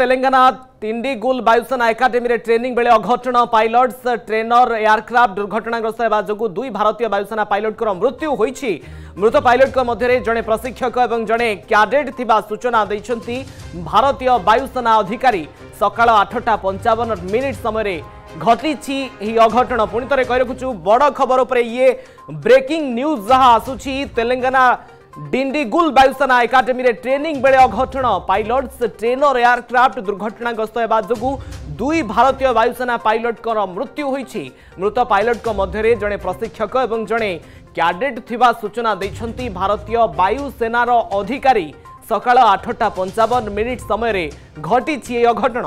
ତେଲେଙ୍ଗାନା ତିଣ୍ଡିଗୁଲ ବାୟୁସେନା ଏକାଡେମୀରେ ଟ୍ରେନିଂ ବେଳେ ଅଘଟଣ ପାଇଲଟ୍ସ ଟ୍ରେନର ଏୟାରକ୍ରାଫ୍ଟ ଦୁର୍ଘଟଣାଗ୍ରସ୍ତ ହେବା ଯୋଗୁଁ ଦୁଇ ଭାରତୀୟ ବାୟୁସେନା ପାଇଲଟଙ୍କର ମୃତ୍ୟୁ ହୋଇଛି। ମୃତ ପାଇଲଟଙ୍କ ମଧ୍ୟରେ ଜଣେ ପ୍ରଶିକ୍ଷକ ଏବଂ ଜଣେ କ୍ୟାଡେଟ୍ ଥିବା ସୂଚନା ଦେଇଛନ୍ତି ଭାରତୀୟ ବାୟୁସେନା ଅଧିକାରୀ। ସକାଳ ଆଠଟା ପଞ୍ଚାବନ ମିନିଟ୍ ସମୟରେ ଘଟିଛି ଏହି ଅଘଟଣ। ପୁଣି ଥରେ କହି ରଖୁଛୁ ବଡ଼ ଖବର ଉପରେ ଇଏ ବ୍ରେକିଂ ନ୍ୟୁଜ୍ ଯାହା ଆସୁଛି ତେଲେଙ୍ଗାନା ডিন্ডিগুল বায়ুসেনা একাডেমি ট্রেনিং বেড়ে অঘটন পাইলটস ট্রেনর এয়ারক্রাফট দুর্ঘটনাগ্রস্ত হওয়া যোগ দুই ভারতীয় বায়ুসেনা পাইলটঙ্কর মৃত্যু হয়েছে মৃত পাইলটঙ্ মধ্যে জনে প্রশিক্ষক এবং জনে ক্যাডেট থিবা সূচনা দিয়েছেন ভারতীয় বায়ুসেনার অধিকারী সকাল আঠটা পঞ্চাবন মিনিট সময়ের ঘটিছে এই অঘটন